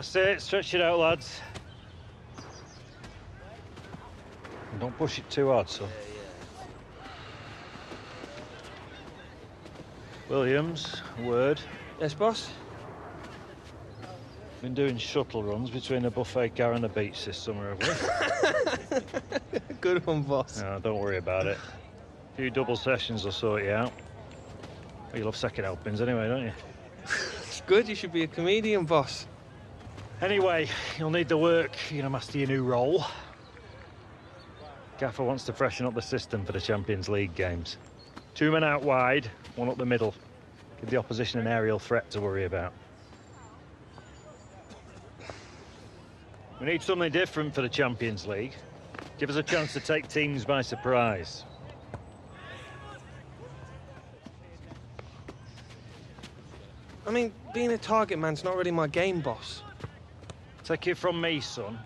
That's it, stretch it out, lads. And don't push it too hard, son. Williams, word. Yes, boss? Been doing shuttle runs between the buffet car and the beach this summer, have we? Good one, boss. no, don't worry about it. A few double sessions will sort you out. Well, you love second helpings anyway, don't you? It's good, you should be a comedian, boss. Anyway, you'll need the work. You're gonna master your new role. Gaffer wants to freshen up the system for the Champions League games. Two men out wide, one up the middle. Give the opposition an aerial threat to worry about. We need something different for the Champions League. Give us a chance to take teams by surprise. I mean, being a target man's not really my game, boss. Take it from me, son.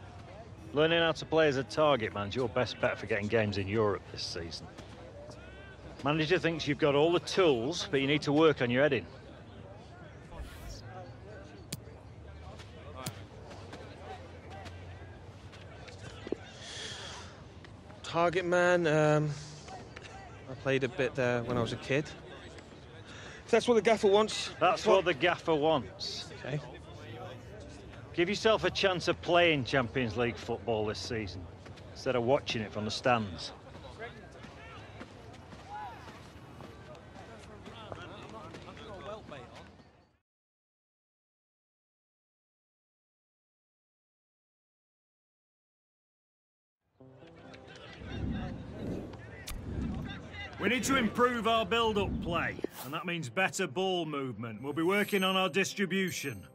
Learning how to play as a target man's your best bet for getting games in Europe this season. Manager thinks you've got all the tools, but you need to work on your heading. Target man, um, I played a bit there when I was a kid. If that's what the gaffer wants. That's what the gaffer wants. Okay. Give yourself a chance of playing Champions League football this season, instead of watching it from the stands. We need to improve our build-up play, and that means better ball movement. We'll be working on our distribution.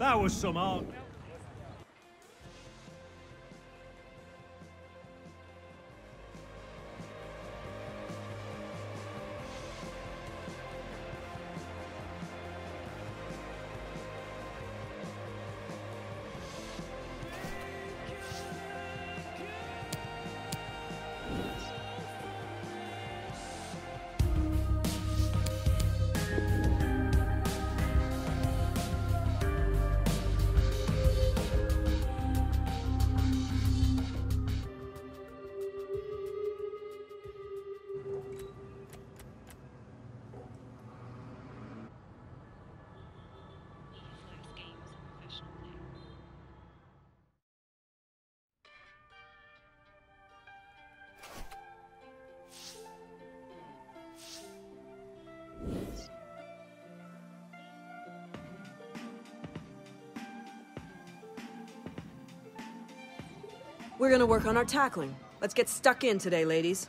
That was some art. We're gonna work on our tackling. Let's get stuck in today, ladies.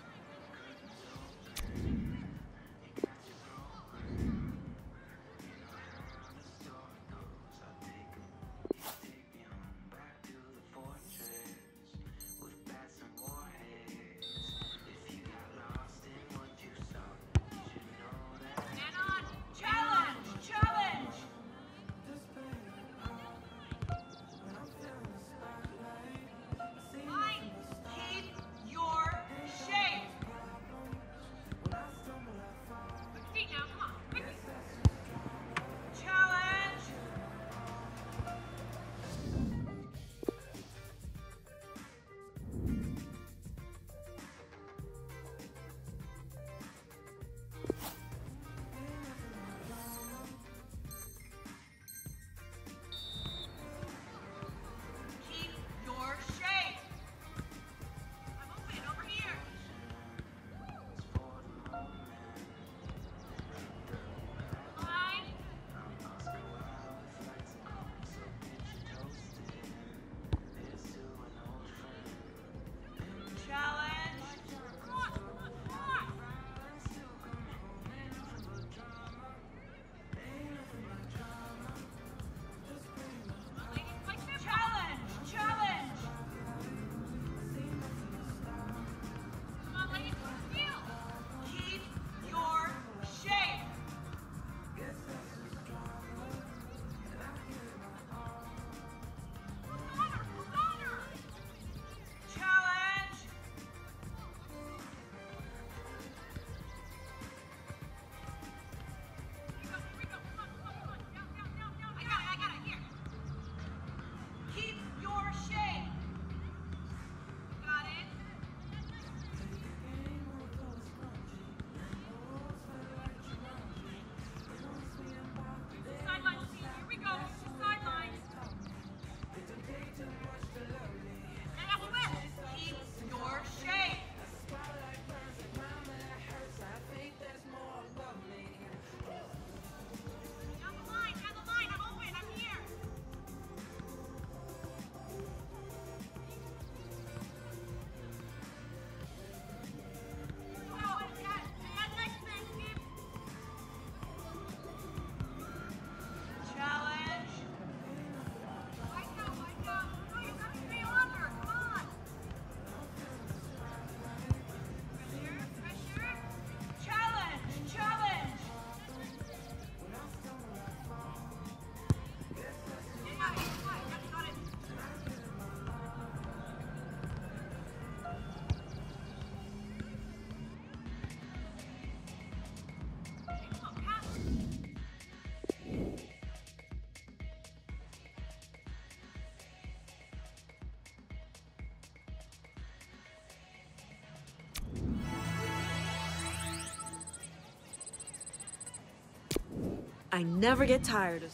I never get tired of.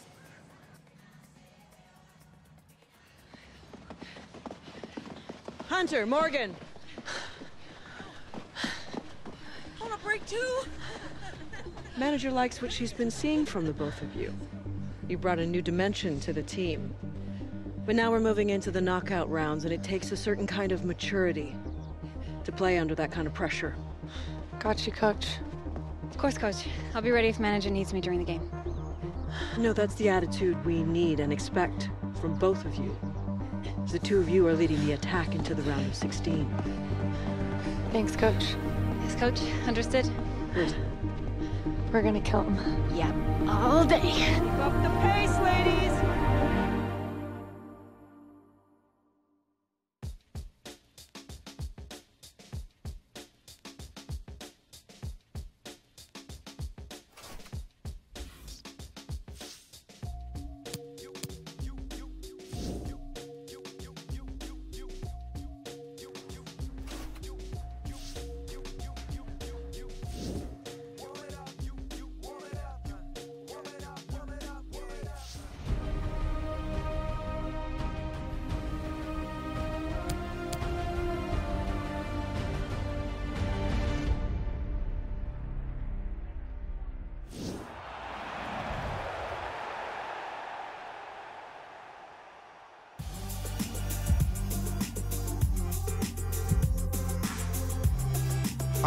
Hunter, Morgan! On a break too? Manager likes what she's been seeing from the both of you. You brought a new dimension to the team. But now we're moving into the knockout rounds, and it takes a certain kind of maturity to play under that kind of pressure. Got you, coach. Of course, coach. I'll be ready if manager needs me during the game. No, that's the attitude we need and expect from both of you. The two of you are leading the attack into the round of 16. Thanks, Coach. Yes, coach. Understood. Good. We're gonna kill him. Yeah. All day. Keep up the pace, ladies!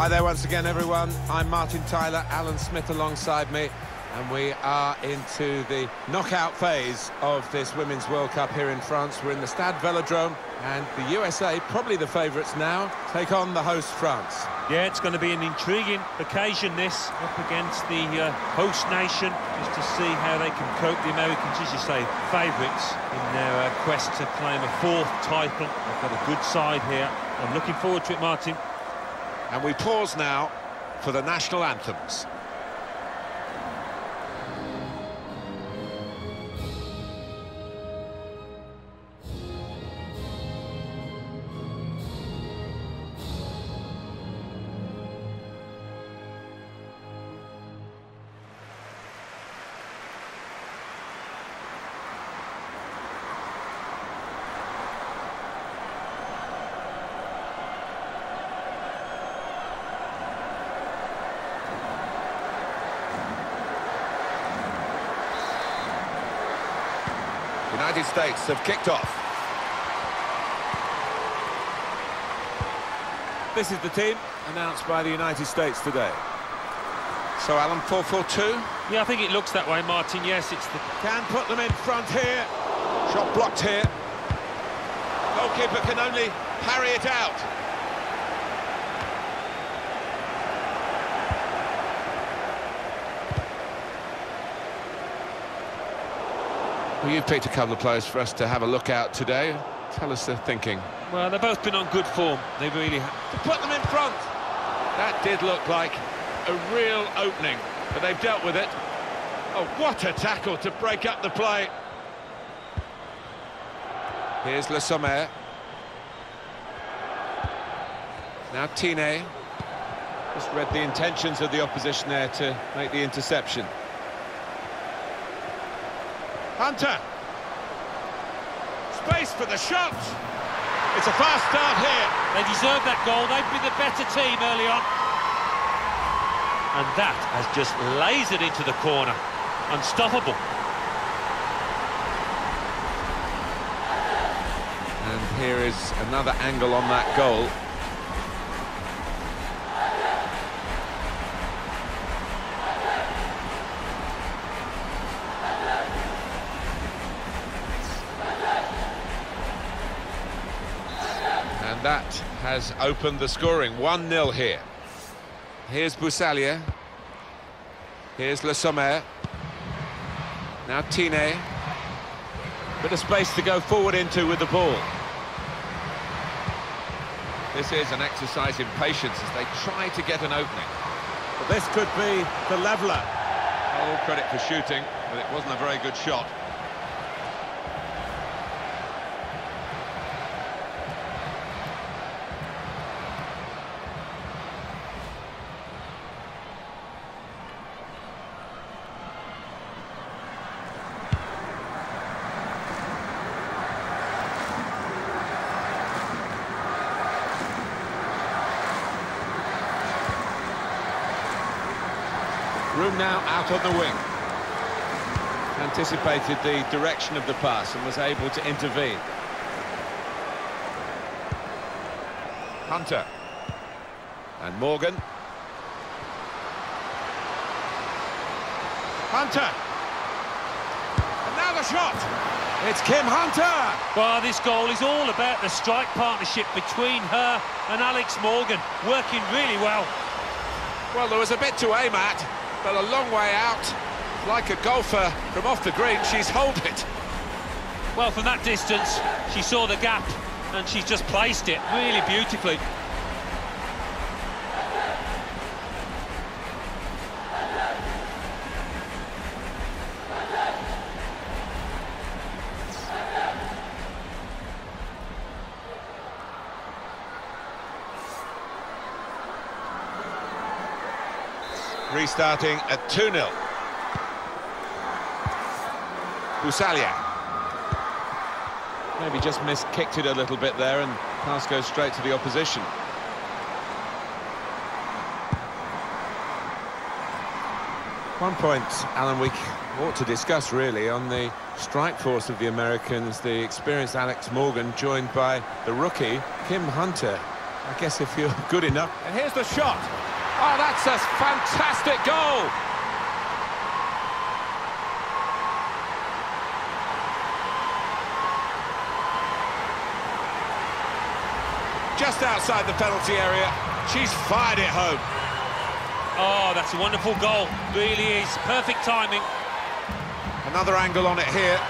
Hi there once again, everyone. I'm Martin Tyler, Alan Smith alongside me, and we are into the knockout phase of this Women's World Cup here in France. We're in the Stade Velodrome, and the USA, probably the favourites now, take on the host France. Yeah, it's going to be an intriguing occasion, this, up against the uh, host nation, just to see how they can cope. The Americans, as you say, favourites in their uh, quest to claim a fourth title. They've got a good side here. I'm looking forward to it, Martin. And we pause now for the national anthems. United States have kicked off. This is the team announced by the United States today. So, Alan, 4-4-2. Yeah, I think it looks that way, Martin. Yes, it's the Can put them in front here. Shot blocked here. Goalkeeper can only parry it out. Well, you've picked a couple of players for us to have a look at today. Tell us their thinking. Well, they've both been on good form. They really have. To put them in front. That did look like a real opening, but they've dealt with it. Oh, what a tackle to break up the play. Here's Le Sommer. Now Thiney. Just read the intentions of the opposition there to make the interception. Hunter. Space for the shot. It's a fast start here. They deserve that goal. They've been the better team early on. And that has just lasered into the corner. Unstoppable. And here is another angle on that goal. And that has opened the scoring. 1-0 here. Here's Bussaglia. Here's Le Sommer. Now Thiney. Bit of space to go forward into with the ball. This is an exercise in patience as they try to get an opening. But this could be the leveller. All credit for shooting, but it wasn't a very good shot. Room now out on the wing. Anticipated the direction of the pass and was able to intervene. Hunter. And Morgan. Hunter. a shot! It's Kim Hunter! Well, this goal is all about the strike partnership between her and Alex Morgan, working really well. Well, there was a bit to aim at, but a long way out. Like a golfer from off the green, she's holed it. Well, from that distance, she saw the gap and she's just placed it really beautifully. Restarting at 2-0. Bussaglia. Maybe just missed-kicked it a little bit there and pass goes straight to the opposition. One point, Alan, we ought to discuss really on the strike force of the Americans, the experienced Alex Morgan joined by the rookie Kim Hunter. I guess if you're good enough. And here's the shot. Oh, that's a fantastic goal! Just outside the penalty area, she's fired it home. Oh, that's a wonderful goal. Really is. Perfect timing. Another angle on it here.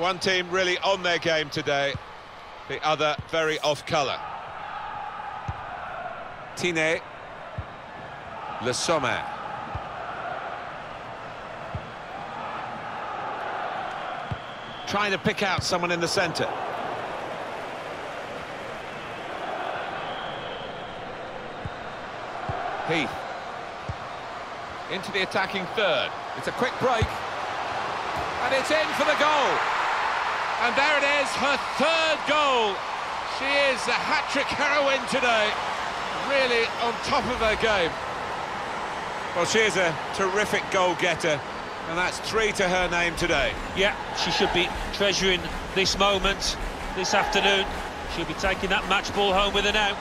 One team really on their game today, the other very off colour. Thiney Le Sommer. Trying to pick out someone in the centre. Heath. Into the attacking third. It's a quick break. And it's in for the goal. And there it is, her third goal. She is a hat-trick heroine today. Really on top of her game. Well, she is a terrific goal-getter, and that's three to her name today. Yeah, she should be treasuring this moment this afternoon. She'll be taking that match ball home with her now.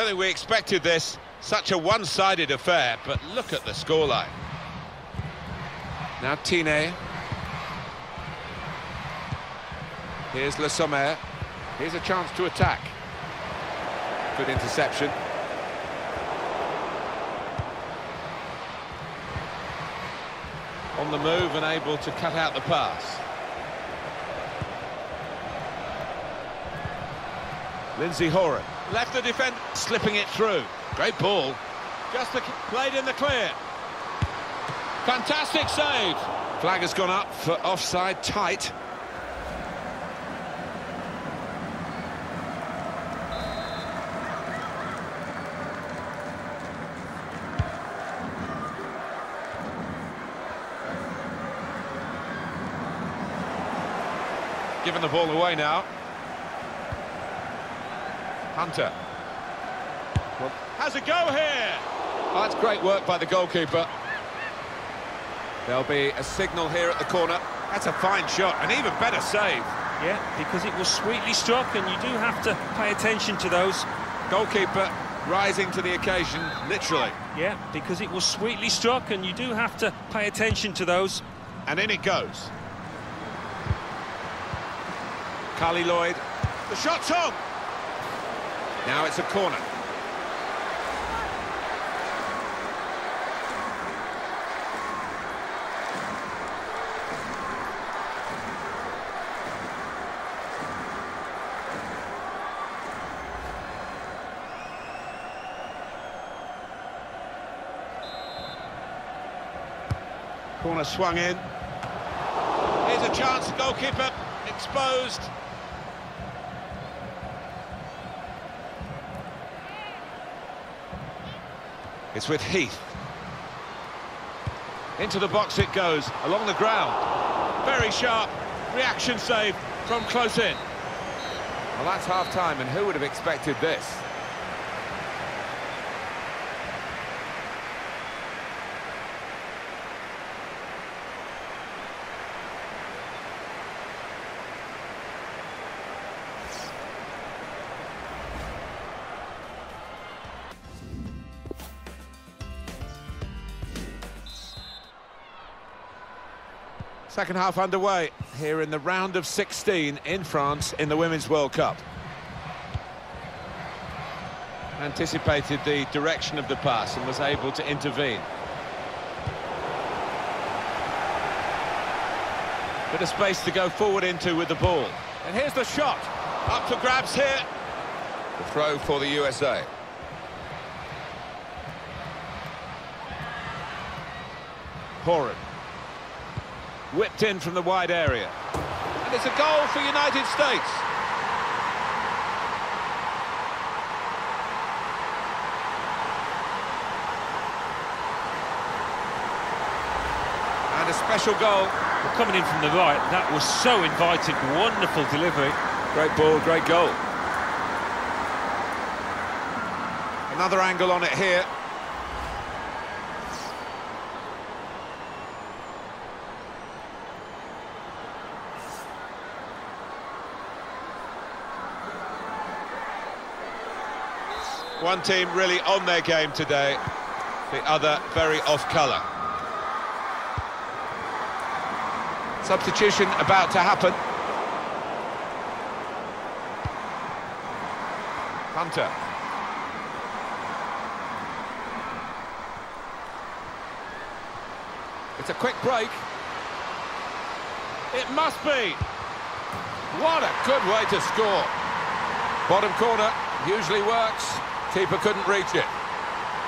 Don't think we expected this, such a one-sided affair, but look at the scoreline. Now Thiney. Here's Le Sommer. Here's a chance to attack. Good interception. On the move and able to cut out the pass. Lindsey Horan. Left the defender, slipping it through. Great ball. Just played in the clear. Fantastic save. Flag has gone up for offside tight. Giving the ball away now. Hunter. Well, has a go here. Oh, that's great work by the goalkeeper. There'll be a signal here at the corner. That's a fine shot, an even better save. Yeah, because it was sweetly struck, and you do have to pay attention to those. Goalkeeper rising to the occasion, literally. Yeah, because it was sweetly struck, and you do have to pay attention to those. And in it goes. Carli Lloyd. The shot's on. Now it's a corner. Corner swung in. Here's a chance, goalkeeper exposed. It's with Heath. Into the box it goes, along the ground. Very sharp, reaction save from close in. Well, that's half-time, and who would have expected this? Second half underway here in the round of 16 in France in the Women's World Cup. Anticipated the direction of the pass and was able to intervene. Bit of space to go forward into with the ball. And here's the shot. Up for grabs here. The throw for the USA. Horan. Whipped in from the wide area. And it's a goal for United States. And a special goal. Well, coming in from the right, that was so inviting. Wonderful delivery. Great ball, great goal. Another angle on it here. One team really on their game today, the other very off colour. Substitution about to happen. Hunter. It's a quick break. It must be. What a good way to score. Bottom corner usually works. Keeper couldn't reach it.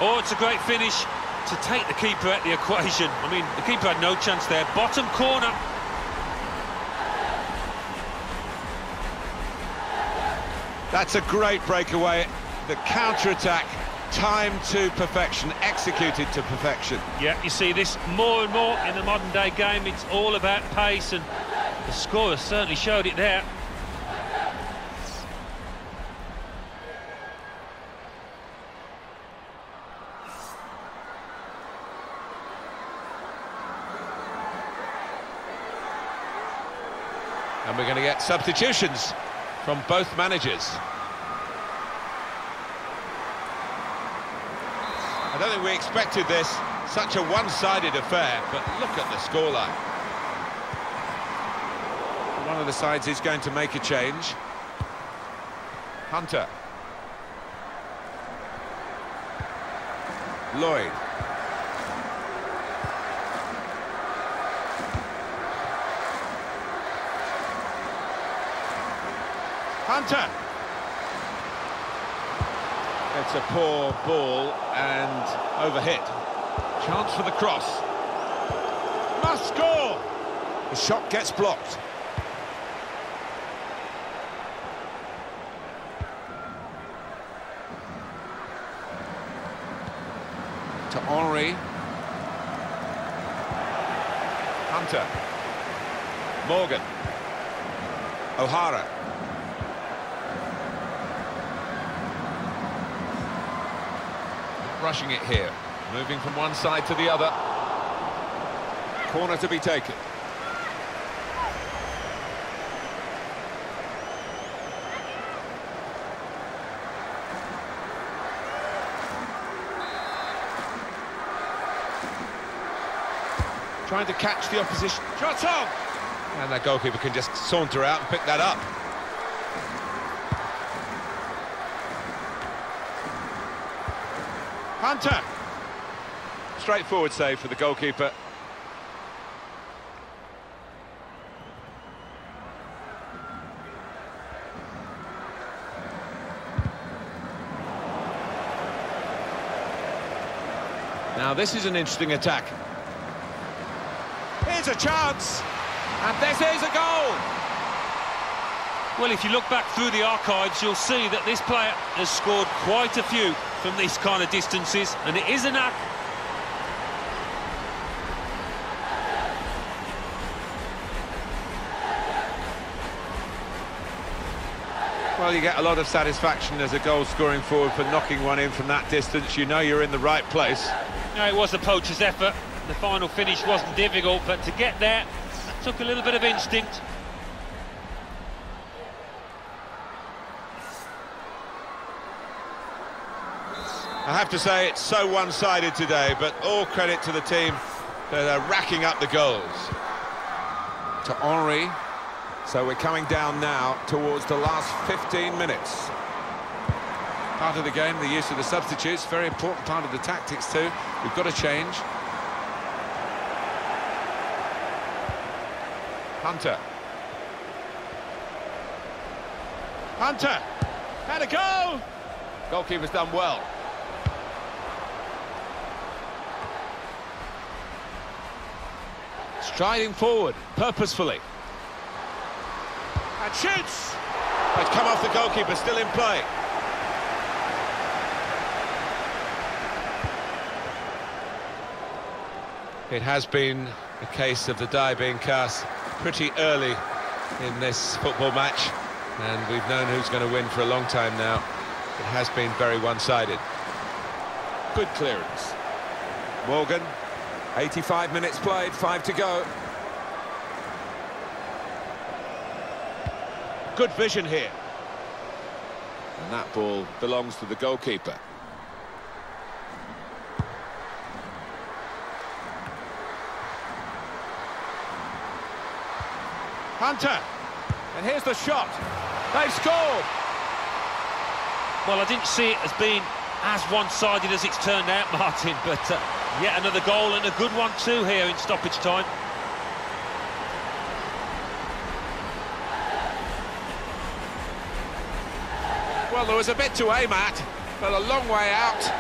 Oh, it's a great finish to take the keeper at the equation. I mean, the keeper had no chance there. Bottom corner. That's a great breakaway. The counter-attack, timed to perfection, executed to perfection. Yeah, you see this more and more in the modern-day game. It's all about pace, and the scorer certainly showed it there. And we're going to get substitutions from both managers. I don't think we expected this, such a one-sided affair, but look at the scoreline. One of the sides is going to make a change. Hunter. Lloyd. Hunter. It's a poor ball and overhit. Chance for the cross. Must score! The shot gets blocked. To Henry. Hunter. Morgan. O'Hara. Rushing it here. Moving from one side to the other. Corner to be taken. Trying to catch the opposition. Shot on! And that goalkeeper can just saunter out and pick that up. Hunter. Straightforward save for the goalkeeper. Now this is an interesting attack. Here's a chance. And this is a goal. Well, if you look back through the archives, you'll see that this player has scored quite a few from these kind of distances, and it is a knack. Well, you get a lot of satisfaction as a goal scoring forward for knocking one in from that distance. You know you're in the right place. No, it was a poacher's effort. The final finish wasn't difficult, but to get there, took a little bit of instinct. To say it's so one-sided today, but all credit to the team that are racking up the goals. To Henry. So we're coming down now towards the last 15 minutes. Part of the game, the use of the substitutes, very important part of the tactics too. We've got to change. Hunter. Hunter! Had a go! Goalkeeper's done well. Striding forward, purposefully. And shoots! It's come off the goalkeeper, still in play. It has been a case of the die being cast pretty early in this football match, and we've known who's going to win for a long time now. It has been very one-sided. Good clearance. Morgan, 85 minutes played, five to go. Good vision here. And that ball belongs to the goalkeeper. Hunter. And here's the shot. They've scored. Well, I didn't see it as being as one-sided as it's turned out, Martin, but uh, yet another goal and a good one too here in stoppage time. Well, there was a bit to aim at, but a long way out.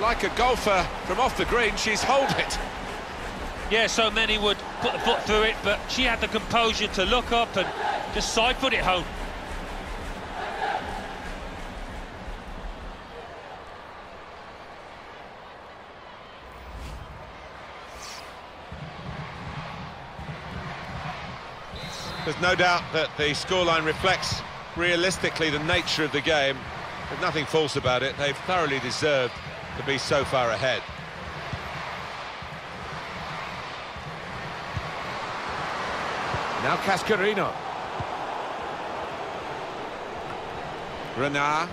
Like a golfer from off the green, she's holed it. Yeah, so many would put the foot through it, but she had the composure to look up and just side foot it home. There's no doubt that the scoreline reflects realistically the nature of the game. There's nothing false about it. They've thoroughly deserved to be so far ahead. Now Cascarino. Renard.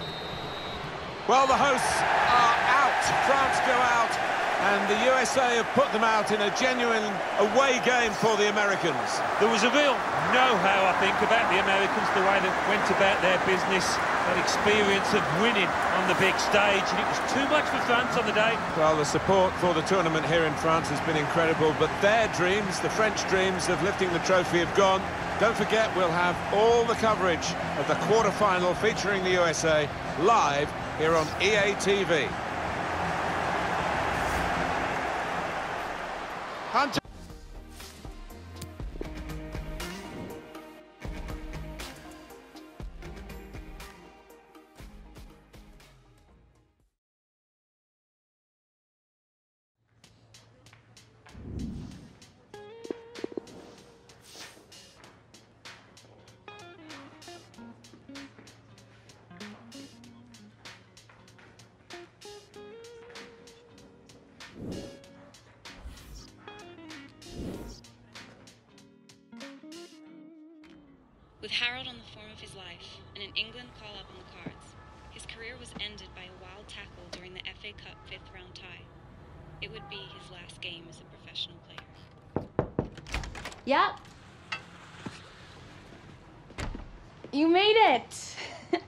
Well, the hosts are out. France go out. And the USA have put them out in a genuine away game for the Americans. There was a real know-how, I think, about the Americans, the way they went about their business, that experience of winning on the big stage, and it was too much for France on the day. Well, the support for the tournament here in France has been incredible, but their dreams, the French dreams of lifting the trophy have gone. Don't forget, we'll have all the coverage of the quarter-final featuring the USA live here on EA TV. With Harold on the form of his life and an England call up on the cards, his career was ended by a wild tackle during the FA Cup fifth round tie. It would be his last game as a professional player. Yeah. You made it.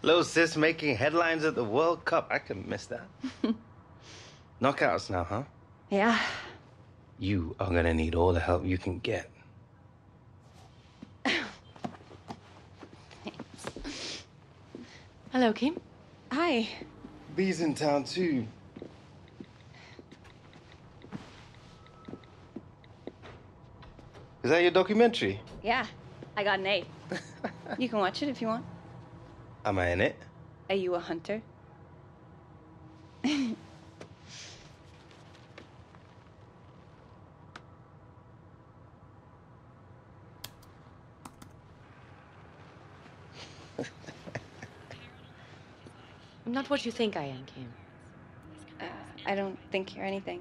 Little sis making headlines at the World Cup. I could miss that. Knockouts now, huh? Yeah. You are gonna need all the help you can get. Hello, Kim. Hi. Bee's in town too. Is that your documentary? Yeah. I got an A. you can watch it if you want. Am I in it? Are you a hunter? I'm not what you think I am, Kim. Uh, I don't think you're anything.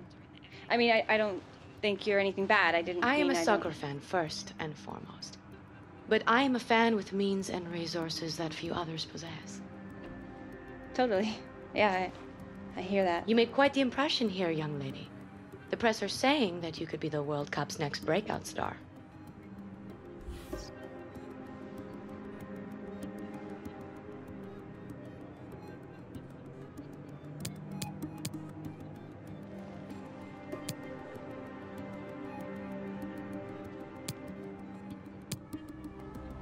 I mean, I, I don't think you're anything bad. I didn't. I am a I soccer fan first and foremost. But I am a fan with means and resources that few others possess. Totally. Yeah, I, I hear that. You made quite the impression here, young lady. The press are saying that you could be the World Cup's next breakout star.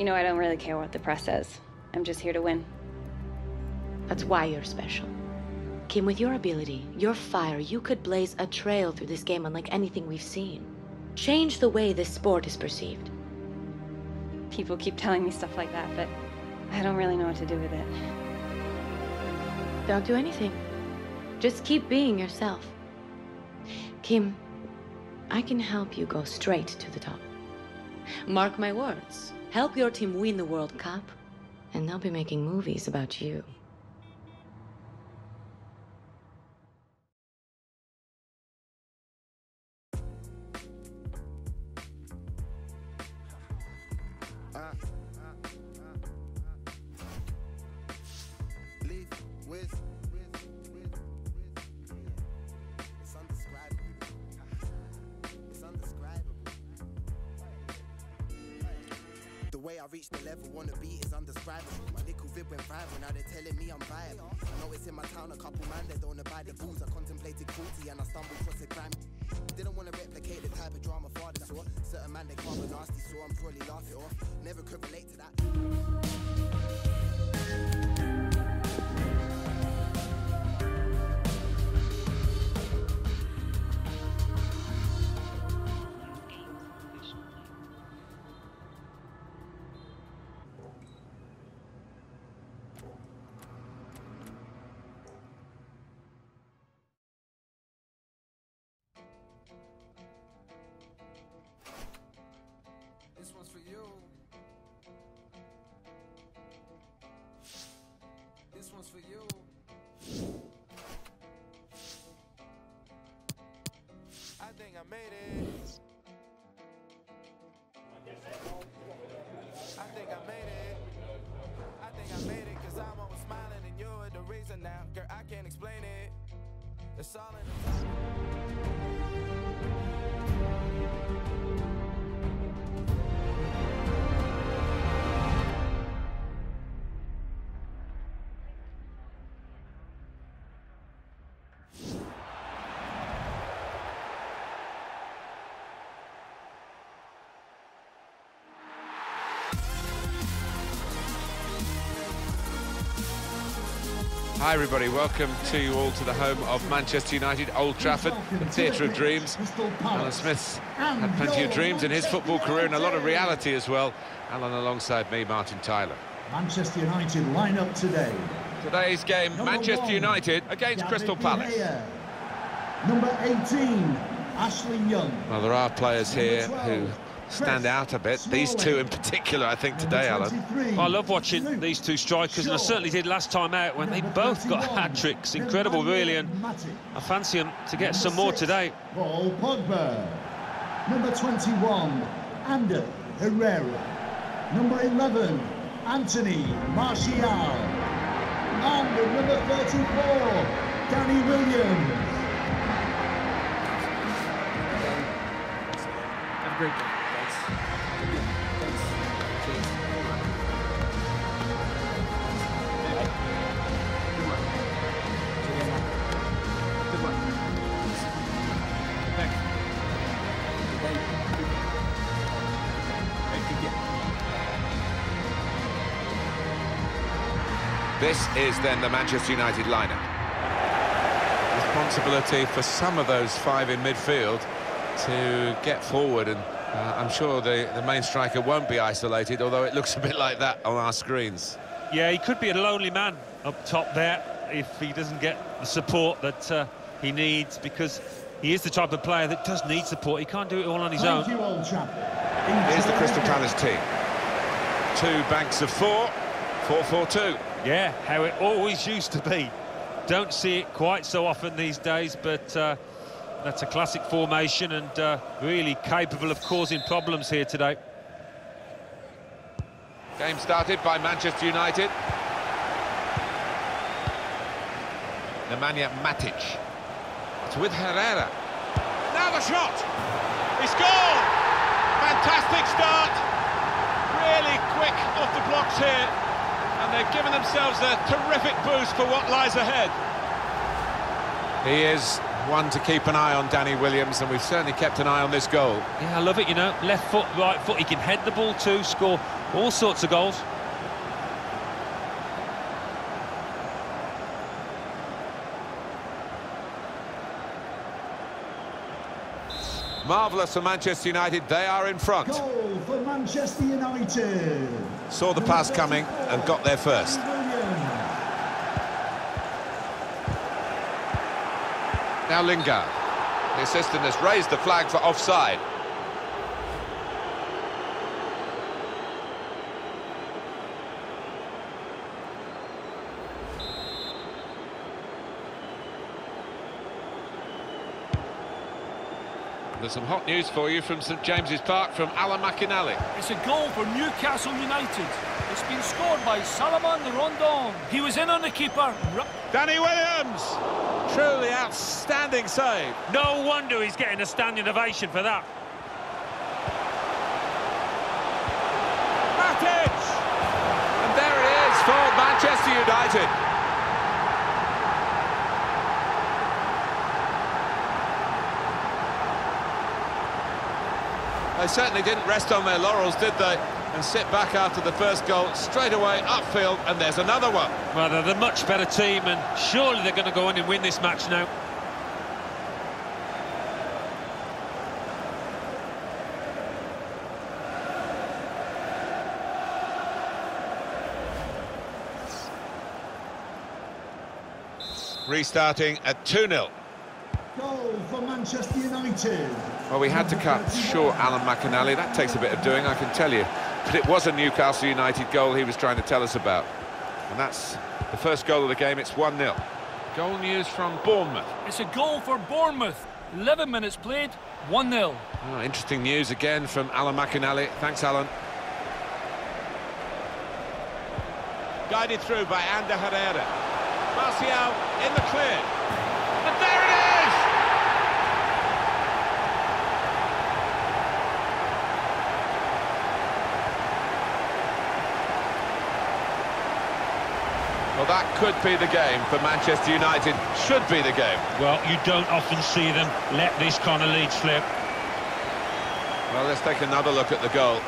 Know, I don't really care what the press says. I'm just here to win. That's why you're special. Kim, with your ability, your fire, you could blaze a trail through this game unlike anything we've seen. Change the way this sport is perceived. People keep telling me stuff like that, but I don't really know what to do with it. Don't do anything. Just keep being yourself. Kim, I can help you go straight to the top. Mark my words. Help your team win the World Cup, and they'll be making movies about you. Way I reached the level the beat is undescribable. My little vid went viral, now they're telling me I'm viable. I know it's in my town, a couple man they don't abide the rules. I contemplated cruelty and I stumbled across a crime. Didn't want to replicate the type of drama father saw. Certain man they call me nasty, so I'm probably laughing off. Never could relate to that. Made it. I think I made it. I think I made it cause I'm always smiling and you're the reason now. Girl, I can't explain it. It's all in the Hi, everybody. Welcome to you all to the home of Manchester United, Old Trafford, the theatre of dreams. Alan Smith had plenty of dreams in his football career and a lot of reality as well. Alan alongside me, Martin Tyler. Manchester United line up today. Today's game, Number Manchester one, United against David Crystal Palace. Number 18, Ashley Young. Well, there are players here Number who 12, stand out a bit. These two in particular, I think, today, Alan. I love watching these two strikers, and I certainly did last time out when they both got hat tricks. Incredible, really, and I fancy them to get some more today. Paul Pogba. Number 21, Ander Herrera. Number 11, Anthony Martial. And number 34, Danny Williams. Have a great day. This is then the Manchester United lineup. Responsibility for some of those five in midfield to get forward and uh, I'm sure the, the main striker won't be isolated, although it looks a bit like that on our screens. Yeah, he could be a lonely man up top there if he doesn't get the support that uh, he needs, because he is the type of player that does need support. He can't do it all on his Thank own. you, Old Trafford. Here's the Crystal Palace team. Two banks of four, 4-4-2. Yeah, how it always used to be. Don't see it quite so often these days, but uh, that's a classic formation and uh, really capable of causing problems here today. Game started by Manchester United. Nemanja Matic. It's with Herrera. Now the shot! He scored! Fantastic start! Really quick off the blocks here. And they've given themselves a terrific boost for what lies ahead. He is one to keep an eye on, Danny Williams, and we've certainly kept an eye on this goal. Yeah, I love it, you know. Left foot, right foot, he can head the ball too, score all sorts of goals. Marvellous for Manchester United, they are in front. Goal for Manchester United. Saw the pass coming and got there first. Now Lingard. The assistant has raised the flag for offside. There's some hot news for you from St James's Park from Alan McInally. It's a goal for Newcastle United. It's been scored by Salomon Rondon. He was in on the keeper. Danny Williams! Truly outstanding save. No wonder he's getting a standing ovation for that. Matic! And there it is for Manchester United. They certainly didn't rest on their laurels, did they? And sit back after the first goal, straight away upfield, and there's another one. Well, they're the much better team, and surely they're going to go on and win this match now. Restarting at 2-0. Goal for Manchester United. Well, we had to cut short Alan McInally. That takes a bit of doing, I can tell you. But it was a Newcastle United goal he was trying to tell us about. And that's the first goal of the game. It's 1-0. Goal news from Bournemouth. It's a goal for Bournemouth. 11 minutes played, 1-0. Oh, ah, interesting news again from Alan McInally. Thanks, Alan. Guided through by Ander Herrera. Martial in the clear. And there it is! Well, that could be the game for Manchester United. Should be the game. Well, you don't often see them let this kind of lead slip. Well, let's take another look at the goal.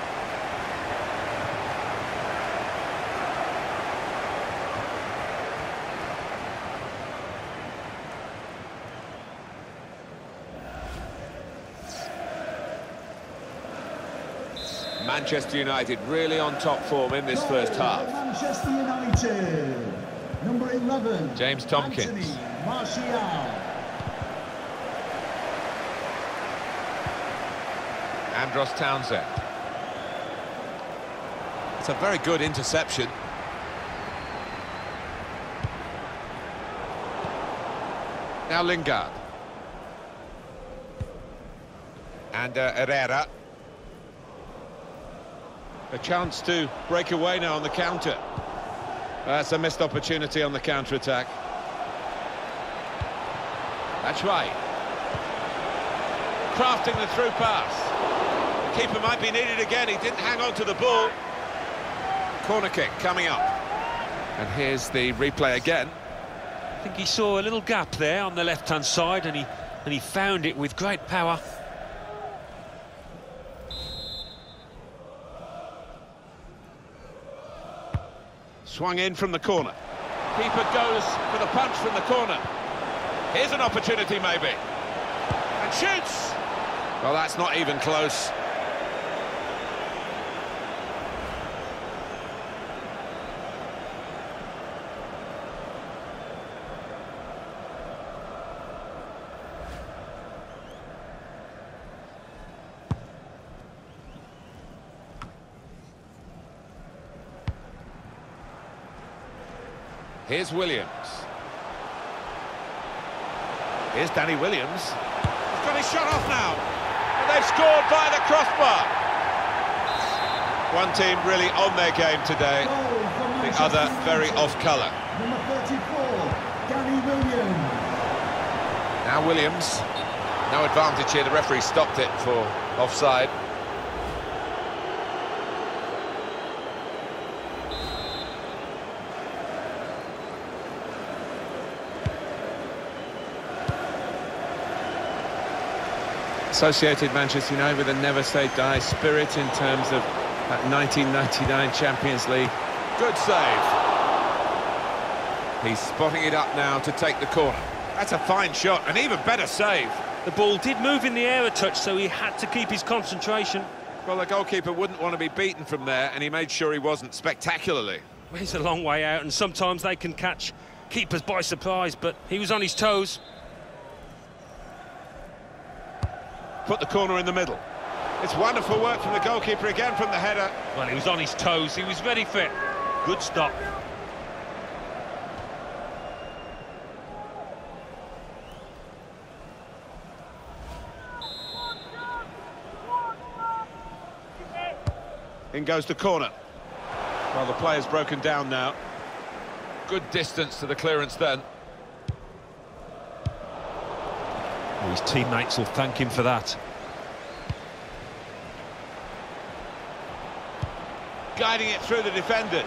Manchester United really on top form in this first half. Manchester United. Number 11. James Tomkins. Anthony Martial. Andros Townsend. It's a very good interception. Now Lingard. And uh, Herrera. A chance to break away now on the counter. That's a missed opportunity on the counter-attack. That's right. Crafting the through pass. Keeper might be needed again. He didn't hang on to the ball. Corner kick coming up. And here's the replay again. I think he saw a little gap there on the left-hand side, and he and he found it with great power. Swung in from the corner. Keeper goes for the punch from the corner. Here's an opportunity, maybe. And shoots! Well, that's not even close. Here's Williams. Here's Danny Williams. He's got his shot off now. And they've scored by the crossbar. One team really on their game today. The other very off colour. Number 34, Danny Williams. Now Williams. No advantage here. The referee stopped it for offside. Associated Manchester United with a never say die spirit in terms of that 1999 Champions League. Good save. He's spotting it up now to take the corner. That's a fine shot, an even better save. The ball did move in the air a touch, so he had to keep his concentration. Well, the goalkeeper wouldn't want to be beaten from there, and he made sure he wasn't spectacularly. He's a long way out, and sometimes they can catch keepers by surprise, but he was on his toes. Put the corner in the middle. It's wonderful work from the goalkeeper again from the header. Well, he was on his toes, he was very fit. Good stop. In goes the corner. Well, the player's broken down now. Good distance to the clearance then. Oh, his teammates will thank him for that. Guiding it through the defenders.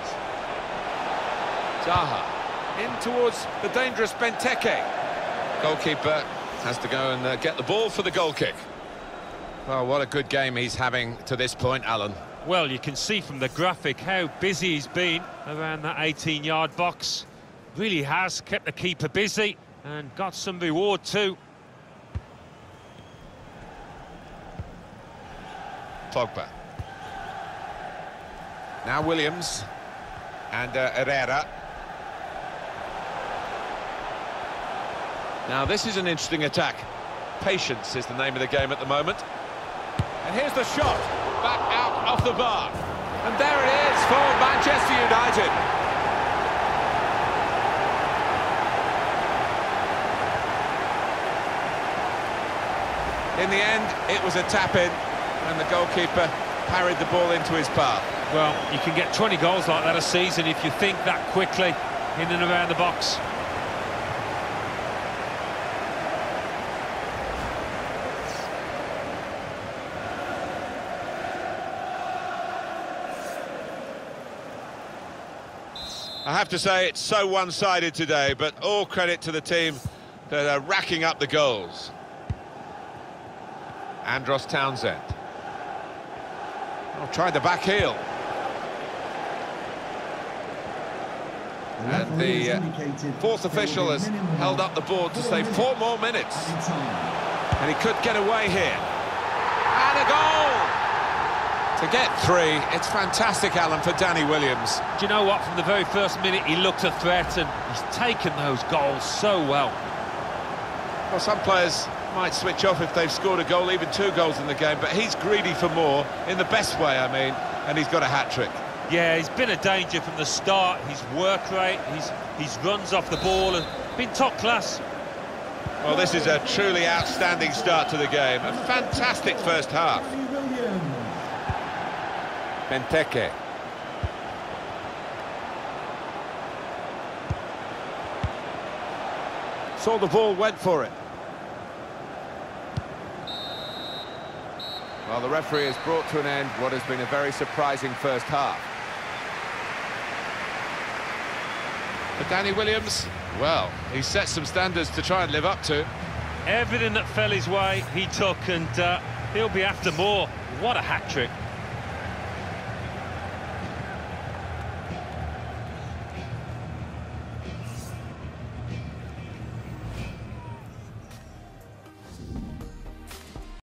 Zaha in towards the dangerous Benteke. Goalkeeper has to go and uh, get the ball for the goal kick. Well, what a good game he's having to this point, Alan. Well, you can see from the graphic how busy he's been around that 18-yard box. Really has kept the keeper busy and got some reward too. Pogba. Now Williams and uh, Herrera. Now this is an interesting attack. Patience is the name of the game at the moment. And here's the shot, back out off the bar. And there it is for Manchester United. In the end, it was a tap-in, and the goalkeeper parried the ball into his path. Well, you can get 20 goals like that a season if you think that quickly in and around the box. I have to say it's so one-sided today, but all credit to the team that are racking up the goals. Andros Townsend. Oh, tried the back heel. And the uh, fourth official has held up the board to say four more minutes. And he could get away here. And a goal! To get three, it's fantastic, Alan, for Danny Williams. Do you know what? From the very first minute, he looked a threat, and he's taken those goals so well. Well, some players might switch off if they've scored a goal, even two goals in the game, but he's greedy for more, in the best way, I mean, and he's got a hat-trick. Yeah, he's been a danger from the start. His work rate, his, his runs off the ball, and been top class. Well, this is a truly outstanding start to the game. A fantastic first half. Benteke. Saw the ball, went for it. Well, the referee has brought to an end what has been a very surprising first half. But Danny Williams, well, he set some standards to try and live up to. Everything that fell his way, he took, and uh, he'll be after more. What a hat-trick.